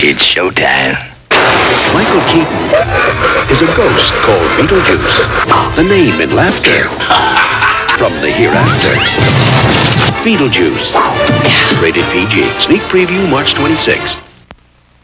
It's showtime. Michael Keaton is a ghost called Beetlejuice. The name in laughter from the hereafter. Beetlejuice. Rated PG. Sneak preview March 26th.